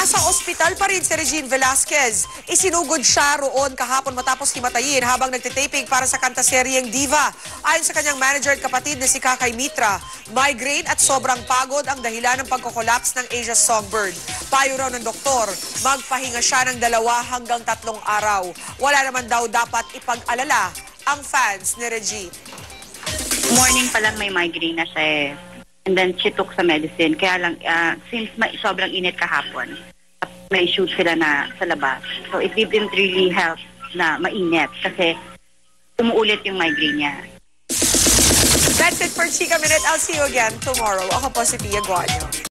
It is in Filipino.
Nasa ospital pa rin si Regine Velasquez. Isinugod siya roon kahapon matapos himatayin habang nagtitaping para sa kantaseryeng Diva. Ayon sa kanyang manager at kapatid na si Kakay Mitra, migraine at sobrang pagod ang dahilan ng pagkokolaps ng Asia Songbird. Payo raw ng doktor, magpahinga siya ng dalawa hanggang tatlong araw. Wala naman daw dapat ipag-alala ang fans ni Regine. morning pa lang may migraine na siya eh. And then she took sa medicine. Kaya lang, ah, since ma- sobrang init kahapon, may shoot sila na sa labas. So it didn't really help na mainit kasi umuulit yung migraine niya. That's it for Chika Minute. I'll see you again tomorrow. Ako po si Tia Guanyo.